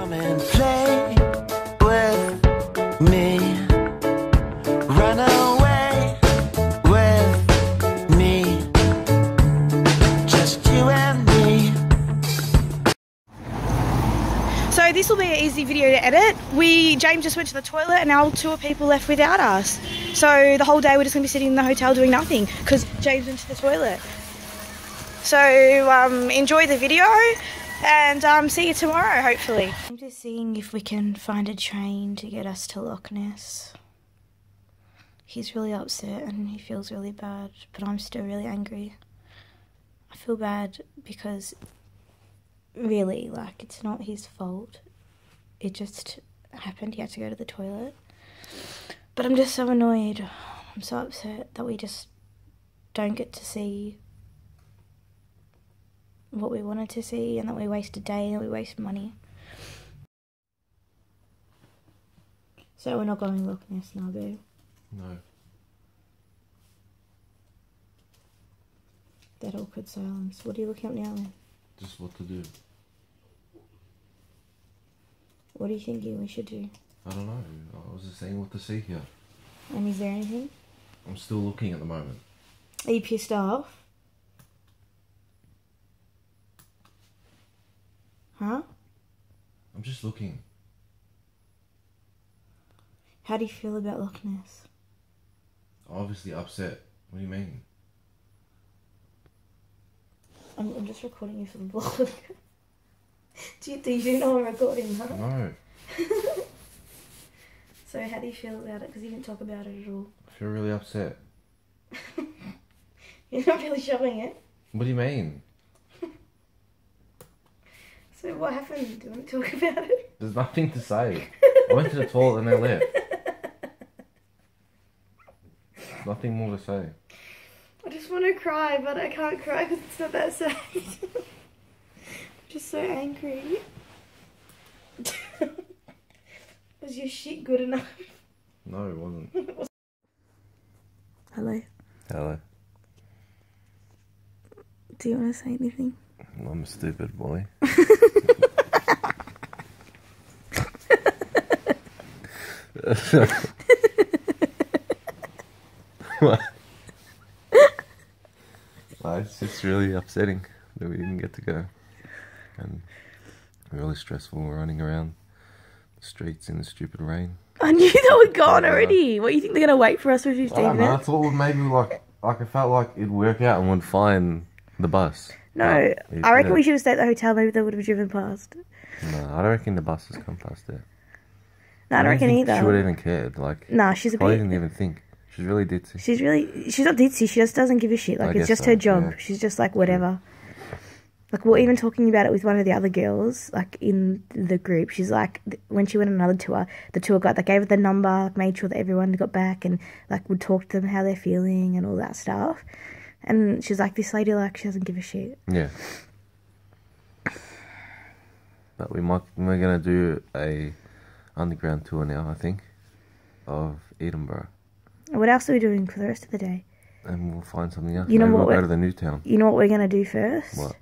Come and play with me. Run away with me. Just you and me. So this will be an easy video to edit. We James just went to the toilet and now two people left without us. So the whole day we're just gonna be sitting in the hotel doing nothing because James went to the toilet. So um, enjoy the video and um, see you tomorrow hopefully. I'm just seeing if we can find a train to get us to Loch Ness. He's really upset and he feels really bad, but I'm still really angry. I feel bad because really like it's not his fault it just happened he had to go to the toilet but i'm just so annoyed i'm so upset that we just don't get to see what we wanted to see and that we waste a day and we waste money so we're not going Loch Ness now boo No. that awkward silence what are you looking up now then Just what to do. what are you thinking we should do I don't know. I was just saying what to see here. and is there anything I'm still looking at the moment. are you pissed off huh I'm just looking. How do you feel about Loch Ness? Obviously upset. What do you mean? I'm, I'm just recording you for the blog. do, you, do you know I'm recording, huh? No. So how do you feel about it? Because you didn't talk about it at all. I feel really upset. You're not really showing it. What do you mean? So what happened? Do you want to talk about it? There's nothing to say. I went to the toilet and I left. Nothing more to say. I just want to cry, but I can't cry because it's not that sad. I'm just so angry. Was your shit good enough? No, it wasn't. Hello. Hello. Do you want to say anything? I'm a stupid boy. what? No, it's just really upsetting that we didn't get to go. And really stressful running around the streets in the stupid rain. I knew they were gone already. What, you think they're going to wait for us for 15 I don't know, I thought maybe like like I felt like it'd work out and we'd find the bus. No, it I reckon we should have stayed at the hotel. Maybe they would have driven past. No, I don't reckon the bus has come past there. No, I don't reckon think She would either. even cared. Like, Nah, she's a probably bit. didn't even think. She's really ditzy. She's really. She's not ditzy. She just doesn't give a shit. I Like it's just so, her job. yeah. She's just like whatever. Like we we're even talking about it with one of the other girls, like in the group. She's like, when she went on another tour, the tour guide like gave her the number, made sure that everyone got back, and like would talk to them how they're feeling and all that stuff. And she's like, this lady like she doesn't give a shit. Yeah. But we might we're gonna do a underground tour now, I think, of Edinburgh, What else are we doing for the rest of the day? and we'll find something else. You know Maybe what We'll go to the new town. You know what we're gonna do first? What?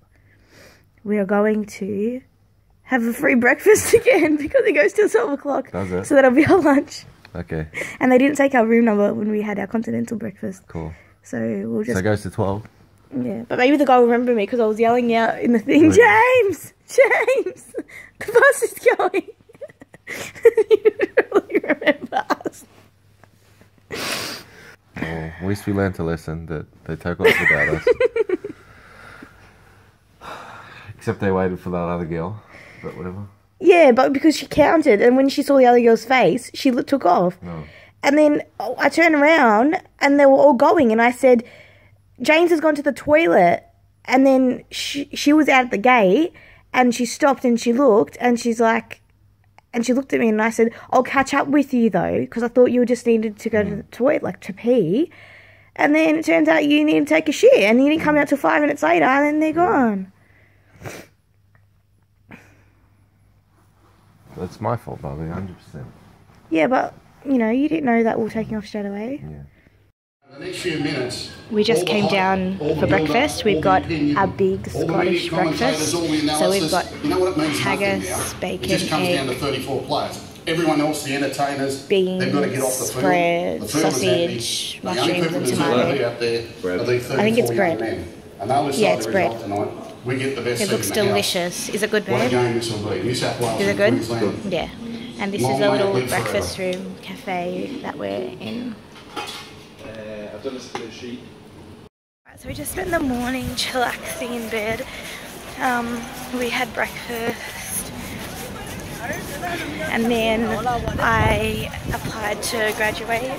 We are going to have a free breakfast again because it goes till twelve o'clock. Does it? So that'll be our lunch. Okay, And they didn't take our room number when we had our continental breakfast. cool. So we'll So it goes to twelve. yeah. But maybe the guy will remember me because I was yelling out in the thing? James, James, the bus is going. you really remember us. Well, at least we learned a lesson that they took off without us. Except they waited for that other girl, but whatever. Yeah, but because she counted, and when she saw the other girl's face, she took off. No. And then oh, I turned around and they were all going, and I said, James has gone to the toilet. And then she, she was out at the gate and she stopped and she looked and she's like, and she looked at me and I said, I'll catch up with you though, because I thought you just needed to go to mm. the toilet, like to pee. And then it turns out you need to take a shit and you didn't come out till five minutes later and then they're mm. gone. That's my fault, Bobby, hundred percent. Yeah, but, you know, you didn't know that we were taking off straight away. Yeah. The next few minutes. We just came hype, down for build-up, breakfast. We've got opinion, a big Scottish breakfast. all So we've got you know what it means haggis, bacon, it just comes down to 34 players. Everyone else, the entertainers, beans, they've got to get off the field. bread, The field is sausage, empty. The only mushrooms people and tomato. deserve to be out there Bread. I think it's bread. And Yeah, it's bread. tonight. We get the best It looks in house. delicious. Is it good, What a game this will be. New South Wales Is it good? Queensland. Yeah. And this is a little breakfast forever. room cafe that we're in. I've done a split sheet. Right, so we just spent the morning chillaxing in bed. Um, we had breakfast. And then I applied to graduate.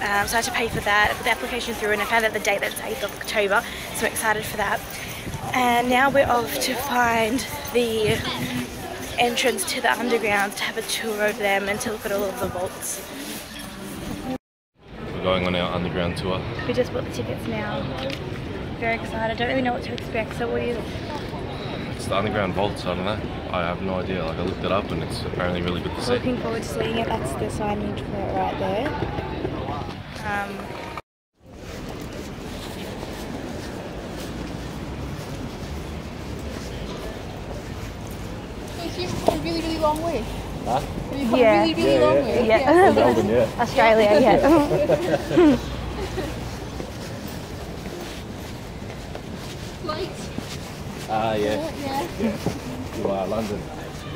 Um, so I had to pay for that. The application through and I found out the date that's 8th of October. So I'm excited for that. And now we're off to find the entrance to the underground to have a tour of them and to look at all of the vaults. We're going on our underground tour. We just bought the tickets now. Very excited. Don't really know what to expect. So what you? It's the underground vaults, I don't know. I have no idea. Like I looked it up and it's apparently really good to see. Looking forward to seeing it. That's the signage for it right there. Um, So you've come a really, really long way. Huh? You've come Yeah. a really, really long way. yeah. Melbourne, yeah. Australia, yeah. Flights. Ah, yeah. Yeah. To uh, London.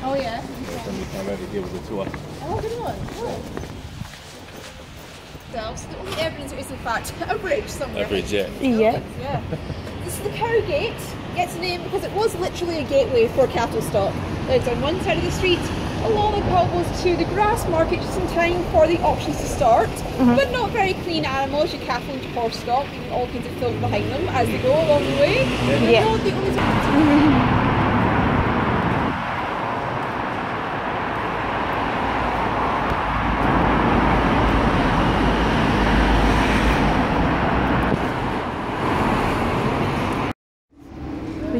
Oh yeah. Then we came over here with the tour. Oh, good one. Good. So, so the only evidence is in fact a bridge somewhere. Average, yeah. yeah. Yeah. This is the Cowgate. Gets a name because it was literally a gateway for cattle stock. It's on one side of the street. Along the path goes to the Grassmarket just in time for the auctions to start. Mm-hmm. But not very clean animals, your cattle and your horse stock, and all kinds of filth behind them as they go along the way. But Yeah.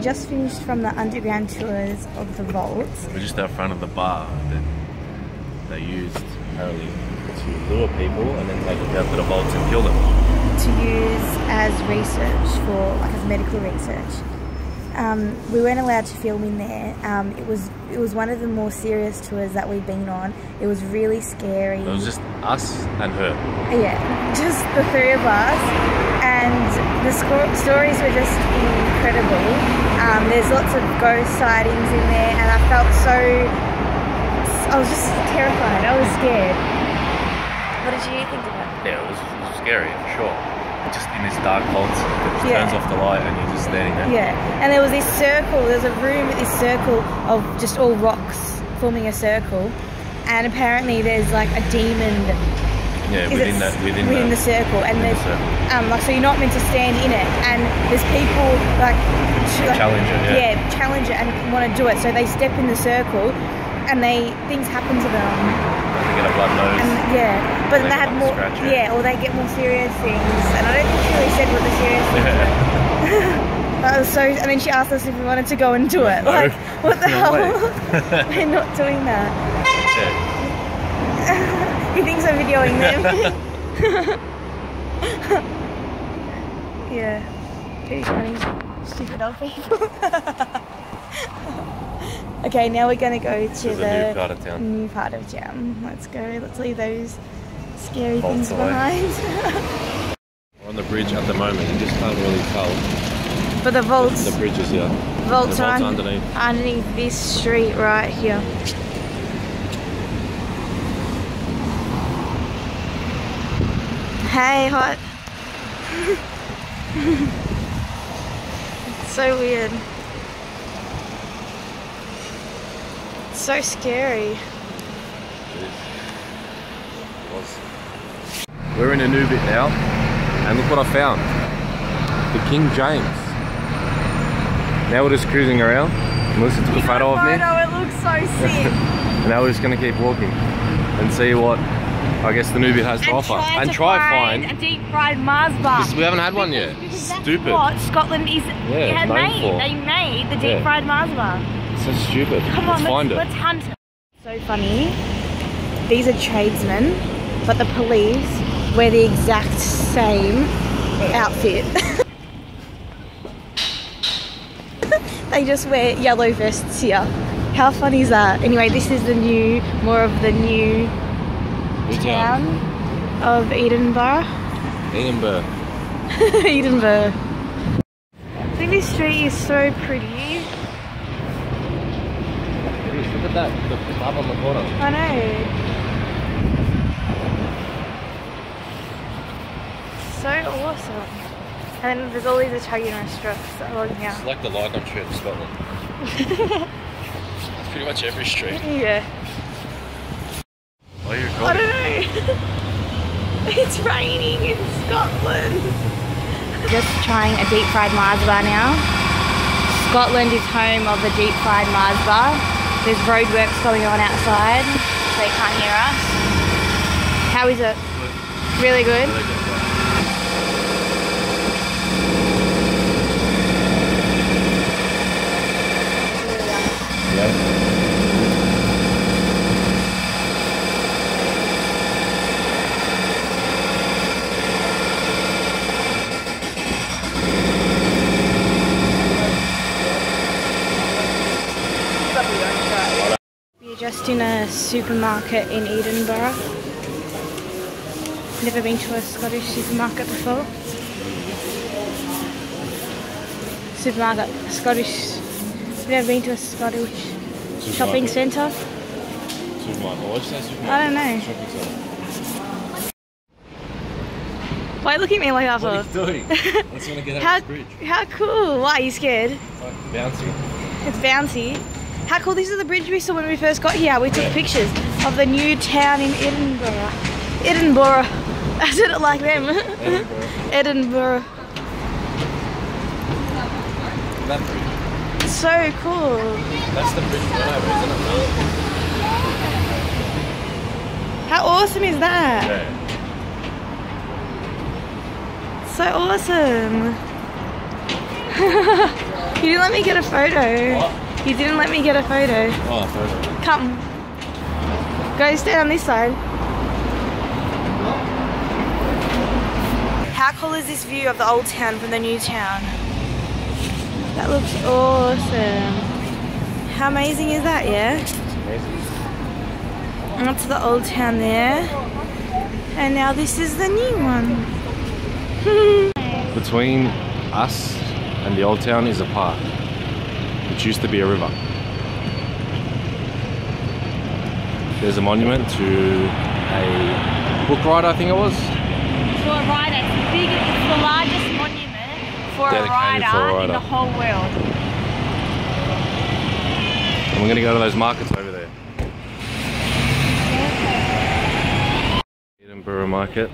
just finished from the underground tours of the vaults. We're just out front of the bar that they used apparently to lure people and then take them down to the vaults and kill them. to use as research for like as medical research. Um, we weren't allowed to film in there. Um, it was it was one of the more serious tours that we've been on. It was really scary. It was just us and her. yeah, just the three of us, and the stories were just incredible. Um, there's lots of ghost sightings in there, and I felt so. I was just terrified. I was scared. What did you think about it? Yeah, it was, it was scary for sure. Just in this dark vault, it just Yeah. turns off the light and you're just standing there. Yeah, and there was this circle. there's a room with this circle of just all rocks forming a circle, and apparently there's like a demon. Yeah, within that, within, within the, the circle, and there's the circle. um like so you're not meant to stand in it, and there's people like like- Challenge it, yeah. challenge it and want to do it. So they step in the circle, and they things happen to them, They get a blood nose. and yeah, but They they, have more yeah. yeah, or they get more serious things, and I don't think she really said what the serious things were. That was so, and then she asked us if we wanted to go and do it. No. Like, what the No hell? We're not doing that. yeah. He thinks I'm videoing them. yeah. Pretty funny. Stupid old people. Okay, now we're gonna go to, the new part of town. new part of town. Let's go. Let's leave those scary Bolts things away. behind. We're on the bridge at the moment. You just can't really tell. but the vaults, The bridge is here. vaults the vault's un- underneath. underneath this street right here. Hey, hot. so weird. So scary. We're in a new bit now, and look what I found. The King James. Now we're just cruising around. Melissa took a photo of me, Photo, it looks so sick. and now we're just gonna keep walking and see what I guess the new bit has to offer. and to try find find. a deep fried Mars bar. We haven't had one yet. Because that's Stupid. what Scotland is yeah, known made. for. They made the deep Yeah. fried Mars bar. So stupid. Come on, let's on, find let's, it. let's hunt. So funny. These are tradesmen, but the police wear the exact same outfit. they just wear yellow vests here. How funny is that? Anyway, this is the new, more of the new town of Edinburgh. Edinburgh. Edinburgh. I think this street is so pretty. Look at that, the pub on the corner. I know. So awesome. And then there's all these Italian restaurants along here. It's like the Lygon Street of Scotland. it's pretty much every street. Yeah. Why are you I don't know. it's raining in Scotland. Just trying a deep fried Mars bar now. Scotland is home of the deep fried Mars bar. There's roadworks going on outside, so you can't hear us. How is it? Really good. We're just in a supermarket in Edinburgh. Never been to a Scottish supermarket before. Supermarket, Scottish. Never been to a Scottish shopping centre. Supermarket. Supermarket? I don't know. Shopping centre. Why look at me like that What are you doing? I just want to get How, out this bridge. how cool. Why are you scared? It's like bouncy. It's bouncy. How cool. This is the bridge we saw when we first got here. We took pictures of the new town in Edinburgh. Edinburgh. I said it like them. Edinburgh. Edinburgh. That bridge. So cool. That's the bridge over, isn't it? How awesome is that? Yeah. So awesome. you didn't let me get a photo. What? You didn't let me get a photo. Oh, photo. Come. Go stand on this side. How cool is this view of the old town from the new town? That looks awesome. How amazing is that, yeah? And that's the old town there. And now this is the new one. Between us and the old town is a park, which used to be a river. There's a monument to a book writer, I think it was. For a writer, it's the, big, it's the largest monument for a writer, for a in the whole world. And we're gonna go to those markets over there. Edinburgh Market.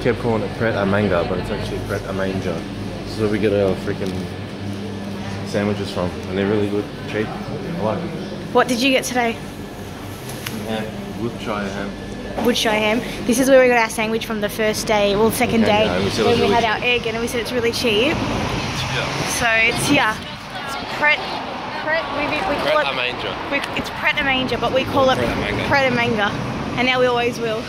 Kept calling it Pret a Manga, but it's actually Pret a Manger. This is where we get our freaking sandwiches from, and they're really good, cheap. I like them. What did you get today? Yeah, Wiltshire ham. Woodshire ham. This is where we got our sandwich from the first day, well, second Okay, day, no, we when was we really had our egg, and we said it's really cheap. So it's here. It's Pret. Pret. We, we, we call Pret a it. Manger. We, it's Pret a Manger, but we call it Pret a Manga. Pret a Manga, and now we always will.